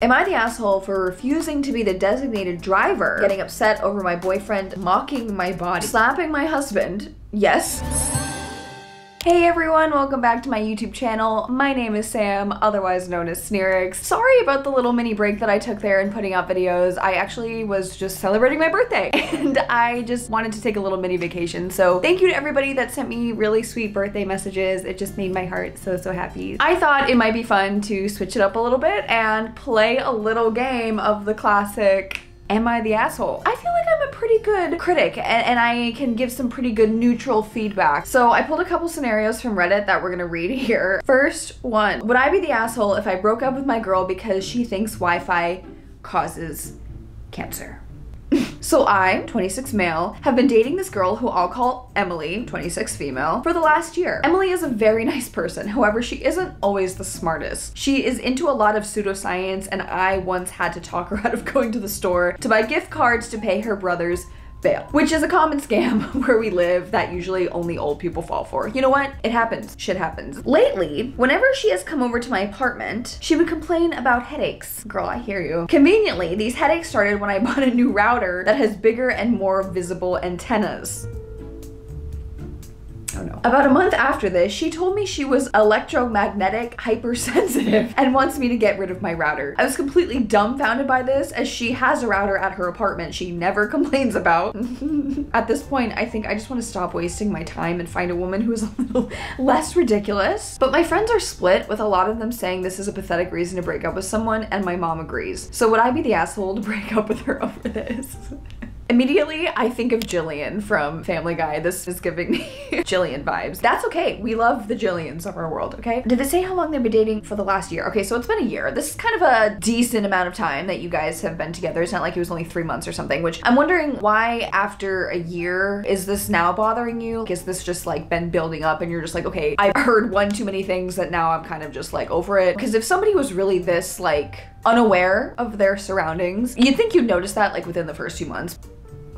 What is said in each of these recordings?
Am I the asshole for refusing to be the designated driver, getting upset over my boyfriend mocking my body, slapping my husband? Yes. Hey everyone, welcome back to my YouTube channel. My name is Sam, otherwise known as Snerixx. Sorry about the little mini break that I took there in putting out videos. I actually was just celebrating my birthday and I just wanted to take a little mini vacation. So thank you to everybody that sent me really sweet birthday messages. It just made my heart so, so happy. I thought it might be fun to switch it up a little bit and play a little game of the classic Am I the asshole? I feel like I'm a pretty good critic and, and, I can give some pretty good neutral feedback. So I pulled a couple scenarios from Reddit that we're gonna read here. First one, would I be the asshole if I broke up with my girl because she thinks Wi-Fi causes cancer? So I, 26 male, have been dating this girl who I'll call Emily, 26 female, for the last year. Emily is a very nice person, however, she isn't always the smartest. She is into a lot of pseudoscience, and I once had to talk her out of going to the store to buy gift cards to pay her brother's bail, which is a common scam where we live that usually only old people fall for. You know what? It happens. Shit happens. Lately, whenever she has come over to my apartment, she would complain about headaches. Girl, I hear you. Conveniently, these headaches started when I bought a new router that has bigger and more visible antennas. Oh no. About a month after this, she told me she was electromagnetic hypersensitive and wants me to get rid of my router. I was completely dumbfounded by this as she has a router at her apartment she never complains about. at this point, I think I just want to stop wasting my time and find a woman who is a little less ridiculous. But my friends are split with a lot of them saying this is a pathetic reason to break up with someone and my mom agrees. So would I be the asshole to break up with her over this? Immediately, I think of Jillian from Family Guy. This is giving me Jillian vibes. That's okay. We love the Jillians of our world, okay? Did they say how long they've been dating for the last year? Okay, so it's been a year. This is kind of a decent amount of time that you guys have been together. It's not like it was only three months or something, which I'm wondering why after a year is this now bothering you? Is this just like been building up and you're just like, okay, I've heard one too many things that now I'm kind of just like over it? Because if somebody was really this like unaware of their surroundings, you'd think you'd notice that like within the first two months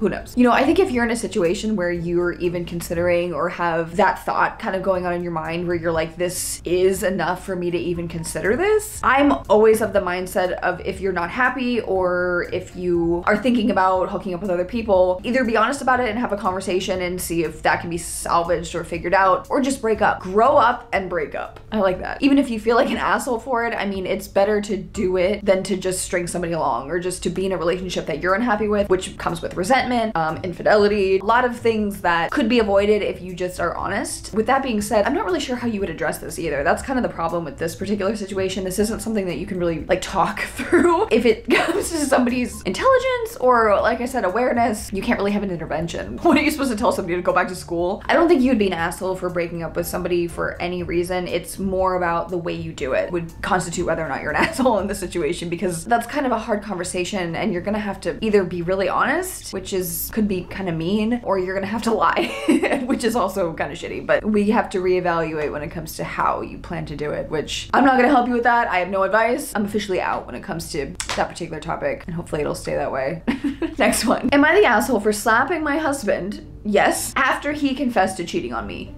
who knows? You know, I think if you're in a situation where you're even considering or have that thought kind of going on in your mind where you're like, this is enough for me to even consider this, I'm always of the mindset of if you're not happy or if you are thinking about hooking up with other people, either be honest about it and have a conversation and see if that can be salvaged or figured out, or just break up. Grow up and break up. I like that. Even if you feel like an asshole for it, I mean, it's better to do it than to just string somebody along or just to be in a relationship that you're unhappy with, which comes with resentment resentment, um, infidelity, a lot of things that could be avoided if you just are honest. With that being said, I'm not really sure how you would address this either. That's kind of the problem with this particular situation. This isn't something that you can really like talk through. If it comes to somebody's intelligence or like I said, awareness, you can't really have an intervention. What are you supposed to tell somebody to go back to school? I don't think you'd be an asshole for breaking up with somebody for any reason. It's more about the way you do it would constitute whether or not you're an asshole in this situation because that's kind of a hard conversation and you're gonna have to either be really honest, which is is could be kind of mean or you're gonna have to lie which is also kind of shitty but we have to reevaluate when it comes to how you plan to do it which i'm not gonna help you with that. I have no advice. I'm officially out when it comes to that particular topic and hopefully it'll stay that way. Next one. Am i the asshole for slapping my husband? Yes. After he confessed to cheating on me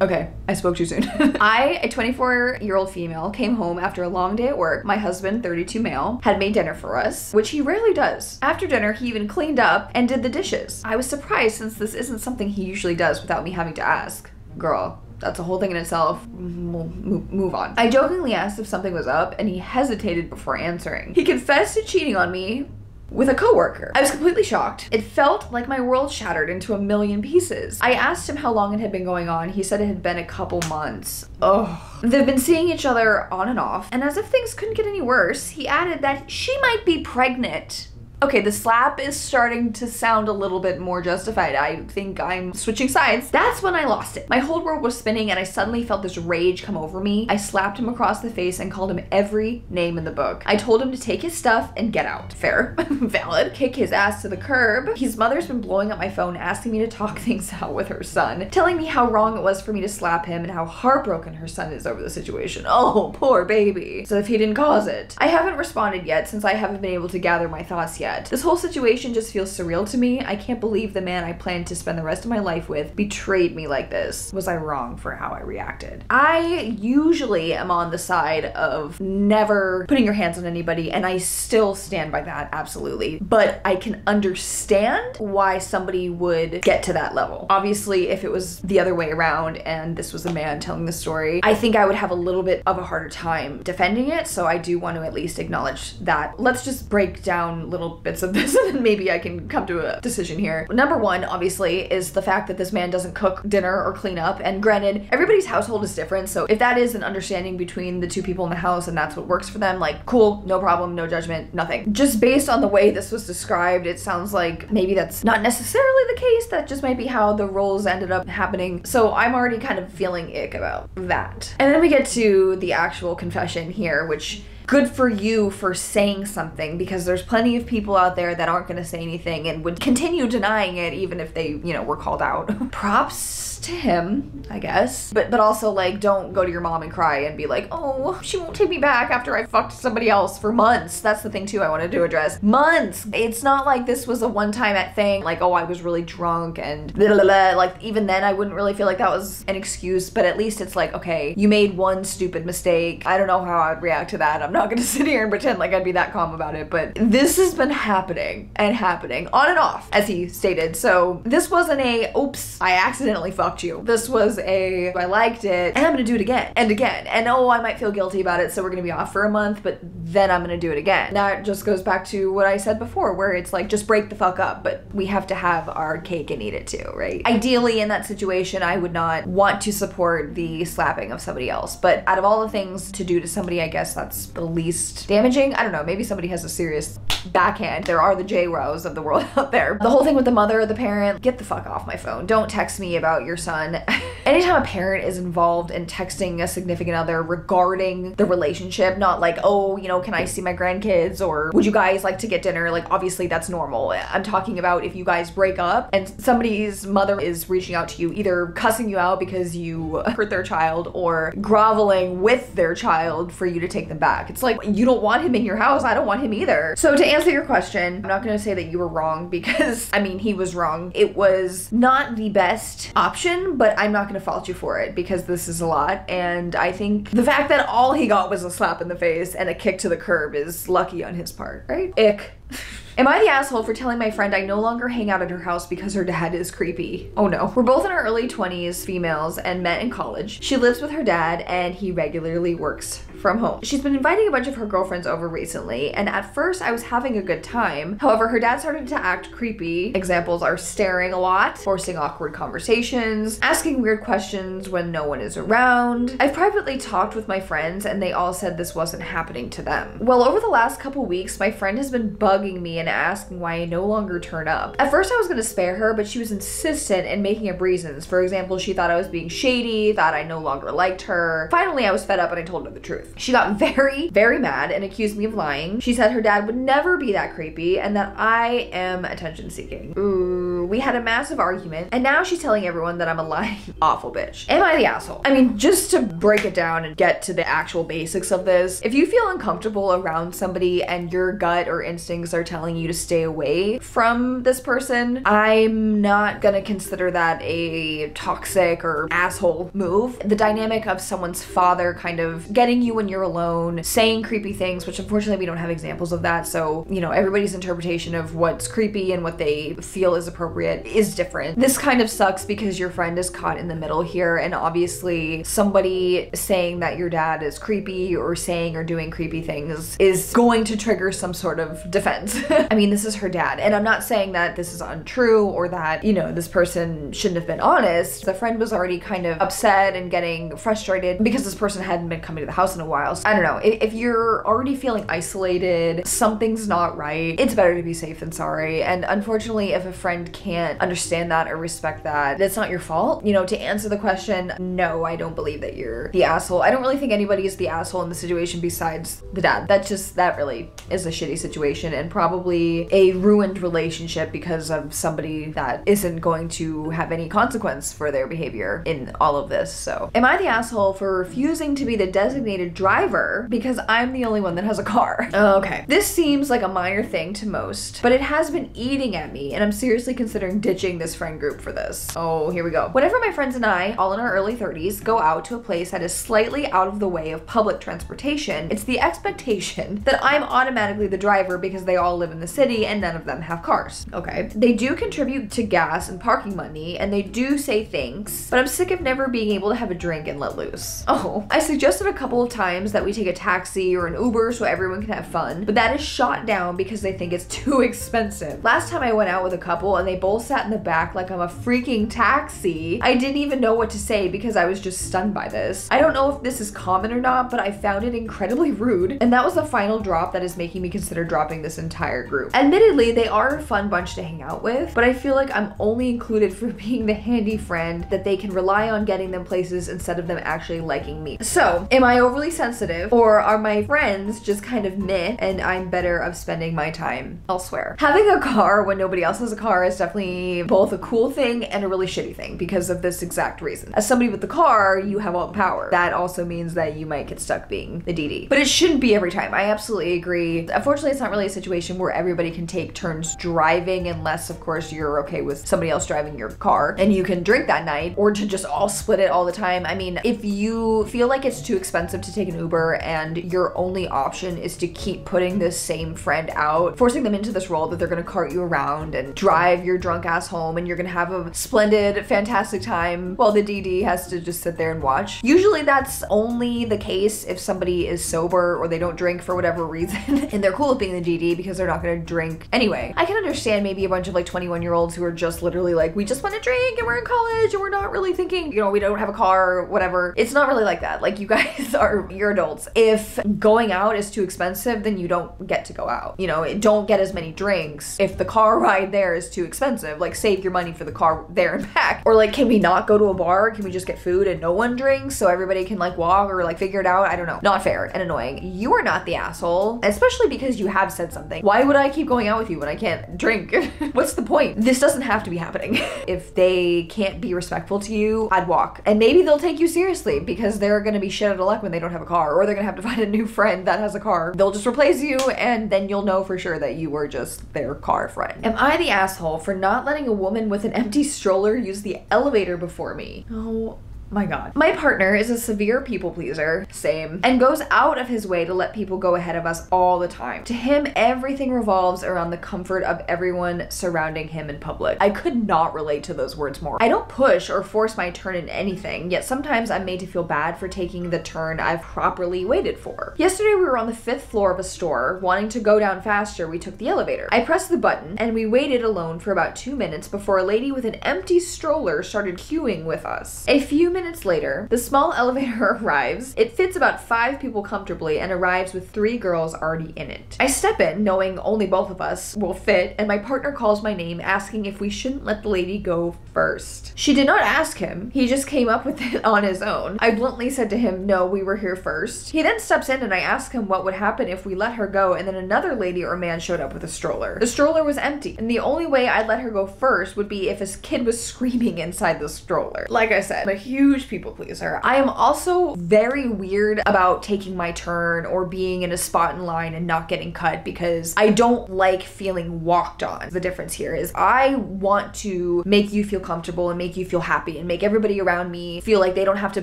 Okay, I spoke too soon. I, a 24 year old female, came home after a long day at work. My husband, 32 male, had made dinner for us, which he rarely does. After dinner, he even cleaned up and did the dishes. I was surprised since this isn't something he usually does without me having to ask. Girl, that's a whole thing in itself. Move on. I jokingly asked if something was up, and he hesitated before answering. He confessed to cheating on me, with a coworker. I was completely shocked. It felt like my world shattered into a million pieces. I asked him how long it had been going on. He said it had been a couple months. Oh. They've been seeing each other on and off, and as if things couldn't get any worse, he added that she might be pregnant. Okay, the slap is starting to sound a little bit more justified. I think I'm switching sides. That's when I lost it. My whole world was spinning and I suddenly felt this rage come over me. I slapped him across the face and called him every name in the book. I told him to take his stuff and get out. Fair. Valid. Kick his ass to the curb. His mother's been blowing up my phone asking me to talk things out with her son, telling me how wrong it was for me to slap him and how heartbroken her son is over the situation. Oh, poor baby. So if he didn't cause it. I haven't responded yet since I haven't been able to gather my thoughts yet This whole situation just feels surreal to me. I can't believe the man I planned to spend the rest of my life with betrayed me like this. Was I wrong for how I reacted? I usually am on the side of never putting your hands on anybody, and I still stand by that, absolutely. But I can understand why somebody would get to that level. Obviously, if it was the other way around and this was a man telling the story, I think I would have a little bit of a harder time defending it. So I do want to at least acknowledge that. Let's just break down little bits of this and then maybe I can come to a decision here. Number one, obviously, is the fact that this man doesn't cook dinner or clean up. And granted, everybody's household is different. So if that is an understanding between the two people in the house and that's what works for them, like, cool, no problem, no judgment, nothing. Just based on the way this was described, it sounds like maybe that's not necessarily the case. That just might be how the roles ended up happening. So I'm already kind of feeling ick about that. And then we get to the actual confession here, which good for you for saying something because there's plenty of people out there that aren't going to say anything and would continue denying it even if they, you know, were called out. Props to him, I guess. But but also like don't go to your mom and cry and be like, "Oh, she won't take me back after I fucked somebody else for months." That's the thing too I wanted to address. Months. It's not like this was a one-time thing like, "Oh, I was really drunk and blah, blah, blah. like even then I wouldn't really feel like that was an excuse, but at least it's like, "Okay, you made one stupid mistake. I don't know how I'd react to that. I'm not going to sit here and pretend like I'd be that calm about it, but this has been happening and happening on and off as he stated. So, this wasn't a oops, I accidentally fucked you. This was a, I liked it, and I'm gonna do it again and again. And oh, I might feel guilty about it, so we're gonna be off for a month, but then I'm gonna do it again. That just goes back to what I said before, where it's like, just break the fuck up, but we have to have our cake and eat it too, right? Ideally, in that situation, I would not want to support the slapping of somebody else, but out of all the things to do to somebody, I guess that's the least damaging. I don't know, maybe somebody has a serious backhand. There are the J Rows of the world out there. The whole thing with the mother the parent, get the fuck off my phone. Don't text me about your son. Anytime a parent is involved in texting a significant other regarding the relationship, not like, oh, you know, can I see my grandkids or would you guys like to get dinner? Like, obviously that's normal. I'm talking about if you guys break up and somebody's mother is reaching out to you, either cussing you out because you hurt their child or groveling with their child for you to take them back. It's like, you don't want him in your house. I don't want him either. So to answer your question, I'm not going to say that you were wrong because, I mean, he was wrong. It was not the best option, but I'm not going to fault you for it because this is a lot. And I think the fact that all he got was a slap in the face and a kick to the curb is lucky on his part, right? Ick. Am I the asshole for telling my friend I no longer hang out at her house because her dad is creepy? Oh no. We're both in our early 20s, females, and met in college. She lives with her dad and he regularly works from home. She's been inviting a bunch of her girlfriends over recently, and at first I was having a good time. However, her dad started to act creepy. Examples are staring a lot, forcing awkward conversations, asking weird questions when no one is around. I've privately talked with my friends, and they all said this wasn't happening to them. Well, over the last couple weeks, my friend has been bugging me and asking why I no longer turn up. At first, I was gonna spare her, but she was insistent in making up reasons. For example, she thought I was being shady, thought I no longer liked her. Finally, I was fed up and I told her the truth. She got very, very mad and accused me of lying. She said her dad would never be that creepy and that I am attention seeking. Ooh, we had a massive argument and now she's telling everyone that I'm a lying awful bitch. Am I the asshole? I mean, just to break it down and get to the actual basics of this, if you feel uncomfortable around somebody and your gut or instincts are telling you to stay away from this person, I'm not gonna consider that a toxic or asshole move. The dynamic of someone's father kind of getting you when you're alone, saying creepy things, which unfortunately we don't have examples of that. So, you know, everybody's interpretation of what's creepy and what they feel is appropriate is different. This kind of sucks because your friend is caught in the middle here, and obviously somebody saying that your dad is creepy or saying or doing creepy things is going to trigger some sort of defense. I mean, this is her dad, and I'm not saying that this is untrue or that, you know, this person shouldn't have been honest. The friend was already kind of upset and getting frustrated because this person hadn't been coming to the house in a while. So I don't know. If you're already feeling isolated, something's not right, it's better to be safe than sorry. And unfortunately, if a friend can't can't understand that or respect that, that's not your fault. You know, to answer the question, no, I don't believe that you're the asshole. I don't really think anybody is the asshole in the situation besides the dad. That just, that really is a shitty situation and probably a ruined relationship because of somebody that isn't going to have any consequence for their behavior in all of this. So, am I the asshole for refusing to be the designated driver because I'm the only one that has a car? Oh, okay. This seems like a minor thing to most, but it has been eating at me and I'm seriously considering ditching this friend group for this. Oh, here we go. Whenever my friends and I, all in our early 30s, go out to a place that is slightly out of the way of public transportation, it's the expectation that I'm automatically the driver because they all live in the city and none of them have cars. Okay. They do contribute to gas and parking money and they do say thanks, but I'm sick of never being able to have a drink and let loose. Oh, I suggested a couple of times that we take a taxi or an Uber so everyone can have fun, but that is shot down because they think it's too expensive. Last time I went out with a couple and they both sat in the back like I'm a freaking taxi, I didn't even know what to say because I was just stunned by this. I don't know if this is common or not, but I found it incredibly rude. And that was the final drop that is making me consider dropping this entire group. Admittedly, they are a fun bunch to hang out with, but I feel like I'm only included for being the handy friend that they can rely on getting them places instead of them actually liking me. So, am I overly sensitive or are my friends just kind of meh and I'm better of spending my time elsewhere? Having a car when nobody else has a car is definitely both a cool thing and a really shitty thing because of this exact reason. As somebody with the car, you have all the power. That also means that you might get stuck being the DD. But it shouldn't be every time. I absolutely agree. Unfortunately, it's not really a situation where everybody can take turns driving unless, of course, you're okay with somebody else driving your car and you can drink that night or to just all split it all the time. I mean, if you feel like it's too expensive to take an Uber and your only option is to keep putting this same friend out, forcing them into this role that they're gonna cart you around and drive your drunk ass home and you're gonna have a splendid, fantastic time while the DD has to just sit there and watch. Usually that's only the case if somebody is sober or they don't drink for whatever reason and they're cool with being the DD because they're not gonna drink anyway. I can understand maybe a bunch of like 21 year olds who are just literally like, we just wanna drink and we're in college and we're not really thinking, you know, we don't have a car or whatever. It's not really like that. Like you guys are, you're adults. If going out is too expensive, then you don't get to go out. You know, don't get as many drinks if the car ride there is too expensive. Like save your money for the car there and back. Or like, can we not go to a bar? Can we just get food and no one drinks so everybody can like walk or like figure it out? I don't know. Not fair and annoying. You are not the asshole, especially because you have said something. Why would I keep going out with you when I can't drink? What's the point? This doesn't have to be happening. if they can't be respectful to you, I'd walk. And maybe they'll take you seriously because they're gonna be shit out of luck when they don't have a car or they're gonna have to find a new friend that has a car. They'll just replace you and then you'll know for sure that you were just their car friend. Am I the asshole for not letting a woman with an empty stroller use the elevator before me? Oh my god. My partner is a severe people pleaser, same, and goes out of his way to let people go ahead of us all the time. To him, everything revolves around the comfort of everyone surrounding him in public. I could not relate to those words more. I don't push or force my turn in anything, yet sometimes I'm made to feel bad for taking the turn I've properly waited for. Yesterday, we were on the fifth floor of a store. Wanting to go down faster, we took the elevator. I pressed the button, and we waited alone for about two minutes before a lady with an empty stroller started queuing with us. A few minutes later, the small elevator arrives. It fits about five people comfortably and arrives with three girls already in it. I step in, knowing only both of us will fit, and my partner calls my name, asking if we shouldn't let the lady go first. She did not ask him, he just came up with it on his own. I bluntly said to him, No, we were here first. He then steps in, and I ask him what would happen if we let her go, and then another lady or man showed up with a stroller. The stroller was empty, and the only way I'd let her go first would be if a kid was screaming inside the stroller. Like I said, I'm a huge people pleaser. I am also very weird about taking my turn or being in a spot in line and not getting cut because I don't like feeling walked on. The difference here is I want to make you feel comfortable and make you feel happy and make everybody around me feel like they don't have to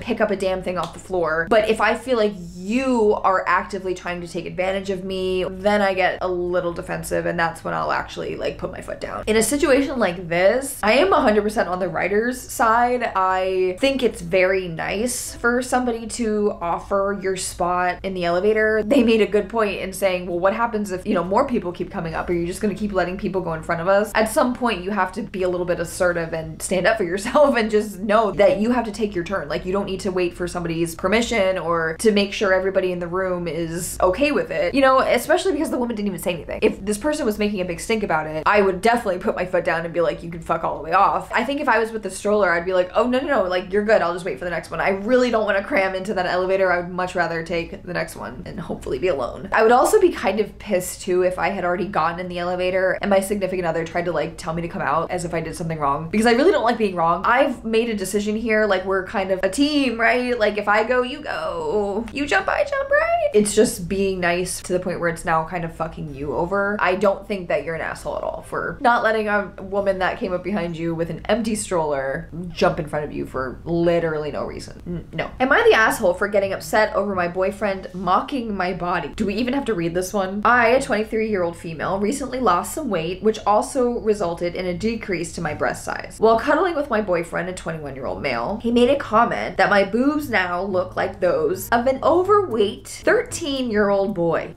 pick up a damn thing off the floor. But if I feel like you are actively trying to take advantage of me, then I get a little defensive and that's when I'll actually like put my foot down. In a situation like this, I am 100% on the writer's side. I think it's it's very nice for somebody to offer your spot in the elevator. They made a good point in saying, well, what happens if, you know, more people keep coming up? Are you just going to keep letting people go in front of us? At some point, you have to be a little bit assertive and stand up for yourself and just know that you have to take your turn. Like, you don't need to wait for somebody's permission or to make sure everybody in the room is okay with it. You know, especially because the woman didn't even say anything. If this person was making a big stink about it, I would definitely put my foot down and be like, you can fuck all the way off. I think if I was with the stroller, I'd be like, oh, no, no, no, like, you're good. I'll just wait for the next one. I really don't want to cram into that elevator. I would much rather take the next one and hopefully be alone. I would also be kind of pissed too if I had already gotten in the elevator and my significant other tried to like tell me to come out as if I did something wrong because I really don't like being wrong. I've made a decision here, like, we're kind of a team, right? Like, if I go, you go. You jump, I jump, right? It's just being nice to the point where it's now kind of fucking you over. I don't think that you're an asshole at all for not letting a woman that came up behind you with an empty stroller jump in front of you for literally no reason. No. Am I the asshole for getting upset over my boyfriend mocking my body? Do we even have to read this one? I, a 23 year old female, recently lost some weight, which also resulted in a decrease to my breast size. While cuddling with my boyfriend, a 21 year old male, he made a comment that my boobs now look like those of an overweight 13 year old boy.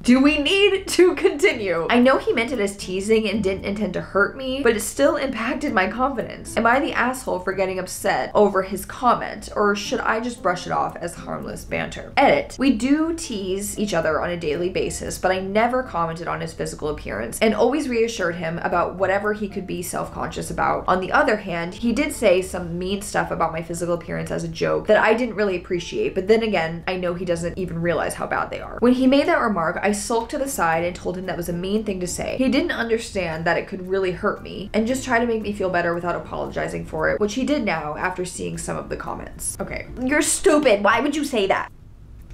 Do we need to continue? I know he meant it as teasing and didn't intend to hurt me, but it still impacted my confidence. Am I the asshole for getting upset over his comment, or should I just brush it off as harmless banter? Edit. We do tease each other on a daily basis, but I never commented on his physical appearance and always reassured him about whatever he could be self conscious about. On the other hand, he did say some mean stuff about my physical appearance as a joke that I didn't really appreciate, but then again, I know he doesn't even realize how bad they are. When he made that remark, I sulked to the side and told him that was a mean thing to say. He didn't understand that it could really hurt me and just try to make me feel better without apologizing for it, which he did now after seeing some of the comments. Okay. You're stupid. Why would you say that?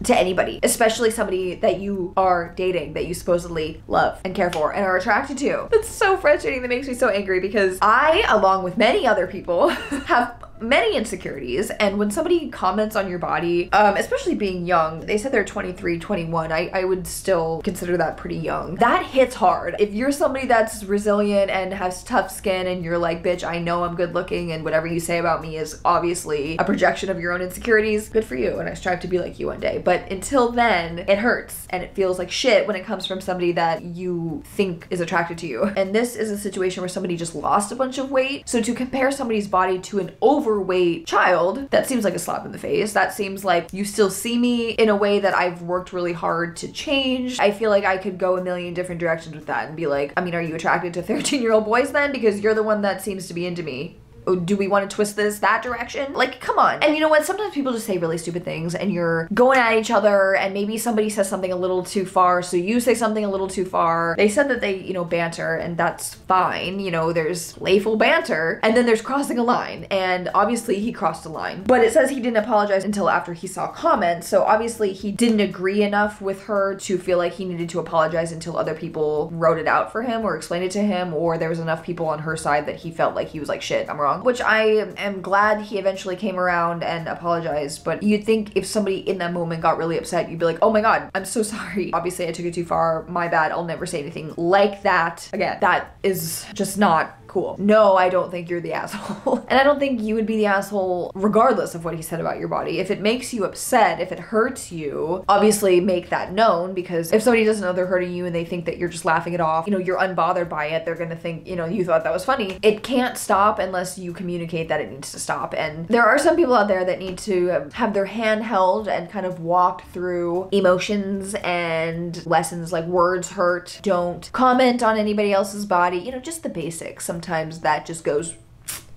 to anybody, especially somebody that you are dating, that you supposedly love and care for and are attracted to. That's so frustrating. That makes me so angry because I, along with many other people, have many insecurities and when somebody comments on your body um, especially being young they said they're 23 21 I, I would still consider that pretty young. That hits hard. If you're somebody that's resilient and has tough skin and you're like bitch i know i'm good looking and whatever you say about me is obviously a projection of your own insecurities good for you and i strive to be like you one day. But until then it hurts and it feels like shit when it comes from somebody that you think is attracted to you. And this is a situation where somebody just lost a bunch of weight. So to compare somebody's body to an overweight child, that seems like a slap in the face. That seems like you still see me in a way that I've worked really hard to change. I feel like I could go a million different directions with that and be like, I mean, are you attracted to 13 year old boys then? Because you're the one that seems to be into me do we want to twist this that direction? Like, come on. And you know what? Sometimes people just say really stupid things and you're going at each other and maybe somebody says something a little too far, so you say something a little too far. They said that they, you know, banter and that's fine. You know, there's playful banter and then there's crossing a line. And obviously he crossed a line. But it says he didn't apologize until after he saw comments. So obviously he didn't agree enough with her to feel like he needed to apologize until other people wrote it out for him or explained it to him or there was enough people on her side that he felt like he was like, shit, I'm wrong which I am glad he eventually came around and apologized. But you'd think if somebody in that moment got really upset, you'd be like, oh my god, I'm so sorry. Obviously, I took it too far. My bad. I'll never say anything like that again. That is just not cool. No, I don't think you're the asshole. and I don't think you would be the asshole regardless of what he said about your body. If it makes you upset, if it hurts you, obviously make that known because if somebody doesn't know they're hurting you and they think that you're just laughing it off, you know, you're unbothered by it, they're gonna think, you know, you thought that was funny. It can't stop unless you communicate that it needs to stop. And there are some people out there that need to have their hand held and kind of walked through emotions and lessons like words hurt. Don't comment on anybody else's body, you know, just the basics. Sometimes sometimes that just goes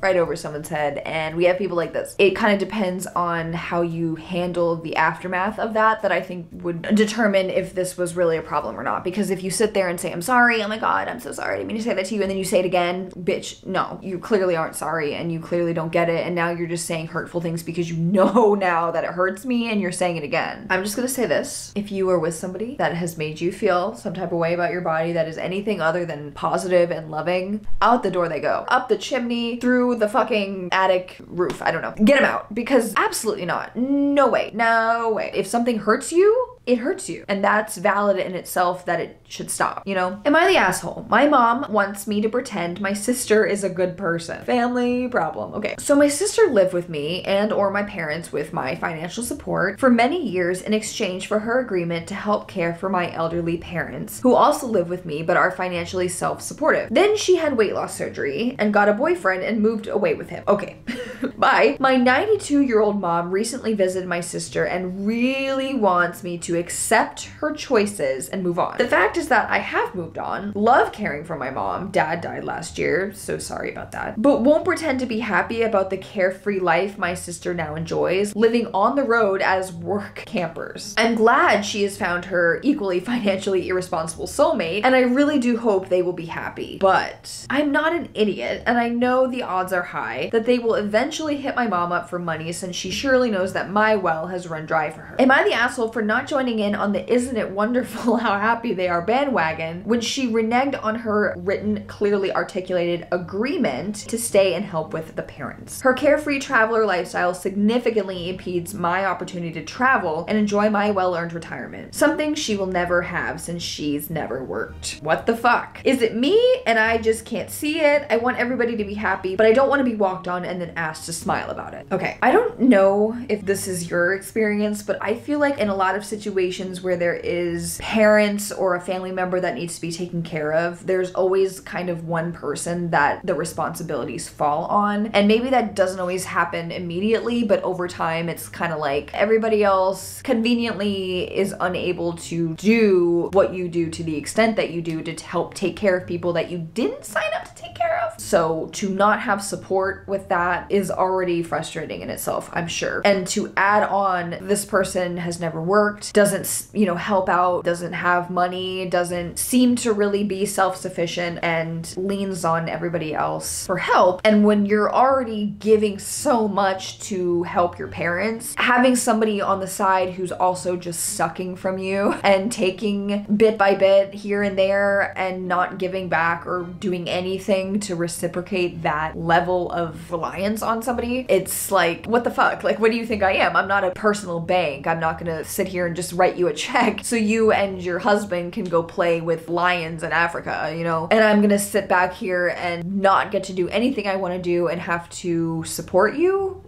right over someone's head. And we have people like this. It kind of depends on how you handle the aftermath of that that i think would determine if this was really a problem or not. Because if you sit there and say i'm sorry oh my god i'm so sorry i didn't mean to say that to you and then you say it again bitch no. You clearly aren't sorry and you clearly don't get it. And now you're just saying hurtful things because you know now that it hurts me and you're saying it again. I'm just gonna say this. If you are with somebody that has made you feel some type of way about your body that is anything other than positive and loving out the door they go. Up the chimney through the fucking attic roof. I don't know. Get him out because absolutely not. No way. No way. If something hurts you, it hurts you. And that's valid in itself that it should stop, you know? Am I the asshole? My mom wants me to pretend my sister is a good person. Family problem. Okay. So my sister lived with me and or my parents with my financial support for many years in exchange for her agreement to help care for my elderly parents who also live with me but are financially self-supportive. Then she had weight loss surgery and got a boyfriend and moved away with him. Okay. Bye. My 92-year-old mom recently visited my sister and really wants me to accept her choices and move on. The fact is that I have moved on, love caring for my mom. Dad died last year, so sorry about that. But won't pretend to be happy about the carefree life my sister now enjoys, living on the road as work campers. I'm glad she has found her equally financially irresponsible soulmate, and I really do hope they will be happy. But I'm not an idiot, and I know the odds are high that they will eventually hit my mom up for money since she surely knows that my well has run dry for her. Am I the asshole for not joining in on the isn't it wonderful how happy they are bandwagon when she reneged on her written, clearly articulated agreement to stay and help with the parents? Her carefree traveler lifestyle significantly impedes my opportunity to travel and enjoy my well earned retirement, something she will never have since she's never worked. What the fuck? Is it me and I just can't see it? I want everybody to be happy, but I don't want to be walked on and then asked to smile about it. Okay, I don't know if this is your experience, but I feel like in a lot of situations where there is parents or a family member that needs to be taken care of, there's always kind of one person that the responsibilities fall on. And maybe that doesn't always happen immediately, but over time, it's kind of like everybody else conveniently is unable to do what you do to the extent that you do to help take care of people that you didn't sign up to take care of. So to not have support with that is already frustrating in itself, I'm sure. And to add on, this person has never worked, doesn't, you know, help out, doesn't have money, doesn't seem to really be self sufficient, and leans on everybody else for help. And when you're already giving so much to help your parents, having somebody on the side who's also just sucking from you and taking bit by bit here and there and not giving back or doing anything to reciprocate that level of reliance on somebody, it's like, what the fuck? Like, what do you think I am? I'm not a personal bank. I'm not gonna sit here and just write you a check so you and your husband can go play with lions in Africa, you know? And I'm gonna sit back here and not get to do anything I wanna do and have to support you?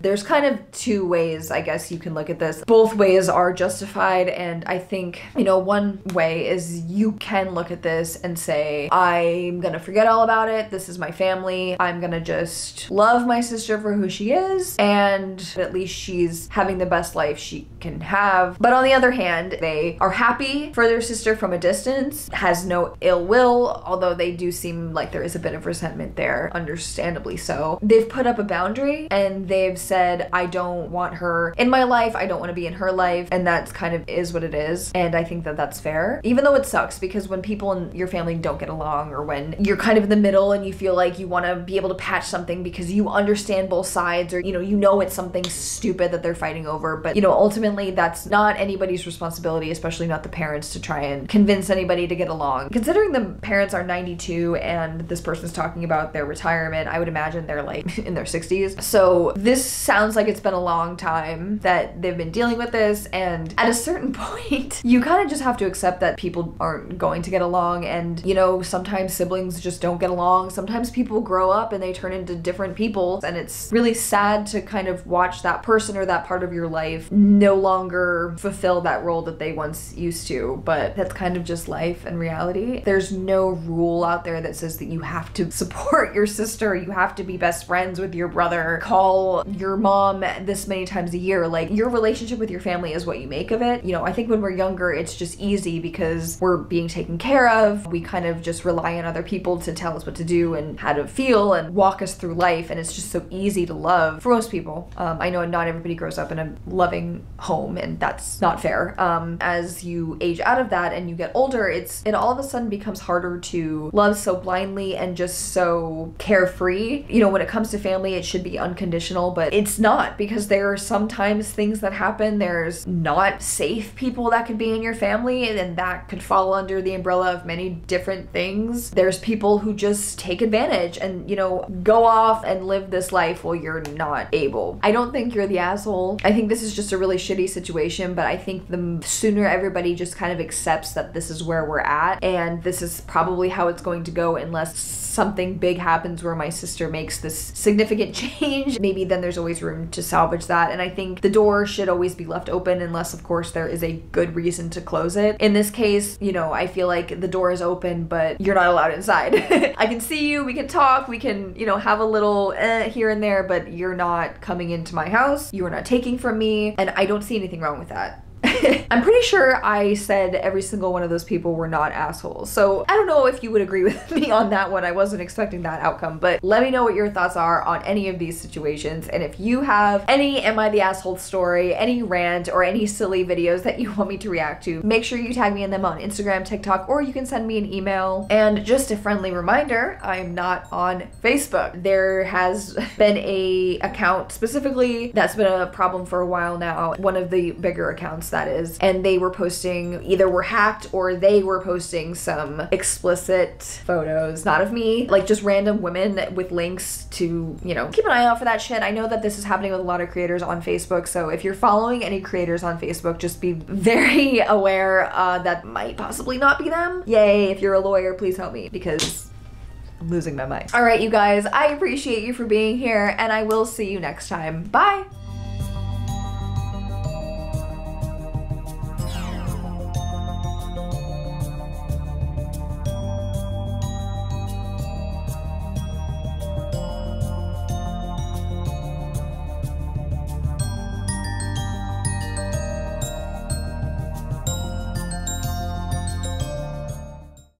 There's kind of two ways, I guess, you can look at this. Both ways are justified, and I think, you know, one way is you can look at this and say, I'm gonna forget all about it. This is my family. I'm gonna just love my sister for who she is, and at least she's having the best life she can have. But on the other hand, they are happy for their sister from a distance, has no ill will, although they do seem like there is a bit of resentment there, understandably so. They've put up a boundary and they've said, I don't want her in my life, I don't want to be in her life, and that's kind of is what it is. And I think that that's fair. Even though it sucks because when people in your family don't get along or when you're kind of in the middle and you feel like you want to be able to patch something because you understand both sides or you know, you know it's something stupid that they're fighting over, but you know, ultimately that's not anybody's responsibility, especially not the parents to try and convince anybody to get along. Considering the parents are 92 and this person's talking about their retirement, I would imagine they're like in their 60s. So this sounds like it's been a long time that they've been dealing with this and at a certain point you kind of just have to accept that people aren't going to get along and you know sometimes siblings just don't get along. Sometimes people grow up and they turn into different people and it's really sad to kind of watch that person or that part of your life no longer fulfill that role that they once used to. But that's kind of just life and reality. There's no rule out there that says that you have to support your sister. You have to be best friends with your brother. Call your mom this many times a year. Like your relationship with your family is what you make of it. You know, I think when we're younger, it's just easy because we're being taken care of. We kind of just rely on other people to tell us what to do and how to feel and walk us through life. And it's just so easy to love for most people. Um, I know not everybody grows up in a loving home, and that's not fair. Um, as you age out of that and you get older, it's it all of a sudden becomes harder to love so blindly and just so carefree. You know, when it comes to family, it should be unconditional, but it's not because there are sometimes things that happen. There's not safe people that could be in your family, and that could fall under the umbrella of many different things. There's people who just take advantage and, you know, go off and live this life while you're not able. I don't think you're the asshole. I think this is just a really shitty situation, but I think the sooner everybody just kind of accepts that this is where we're at and this is probably how it's going to go unless something big happens where my sister makes this significant change, maybe then there's always room to salvage that. And I think the door should always be left open unless, of course, there is a good reason to close it. In this case, you know, I feel like the door is open, but you're not allowed inside. I can see you, we can talk, we can, you know, have a little eh, here and there, but you're not coming into my house, you are not taking from me, and I don't see anything wrong with that. I'm pretty sure I said every single one of those people were not assholes. So I don't know if you would agree with me on that one. I wasn't expecting that outcome, but let me know what your thoughts are on any of these situations. And if you have any Am I the Asshole story, any rant, or any silly videos that you want me to react to, make sure you tag me in them on Instagram, TikTok, or you can send me an email. And just a friendly reminder, I am not on Facebook. There has been a account specifically that's been a problem for a while now. One of the bigger accounts that is. And they were posting, either were hacked or they were posting some explicit photos, not of me, like just random women with links to, you know, keep an eye out for that shit. I know that this is happening with a lot of creators on Facebook. So if you're following any creators on Facebook, just be very aware uh, that might possibly not be them. Yay, if you're a lawyer, please help me because I'm losing my mind. All right, you guys, I appreciate you for being here and I will see you next time. Bye.